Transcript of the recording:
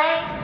bye.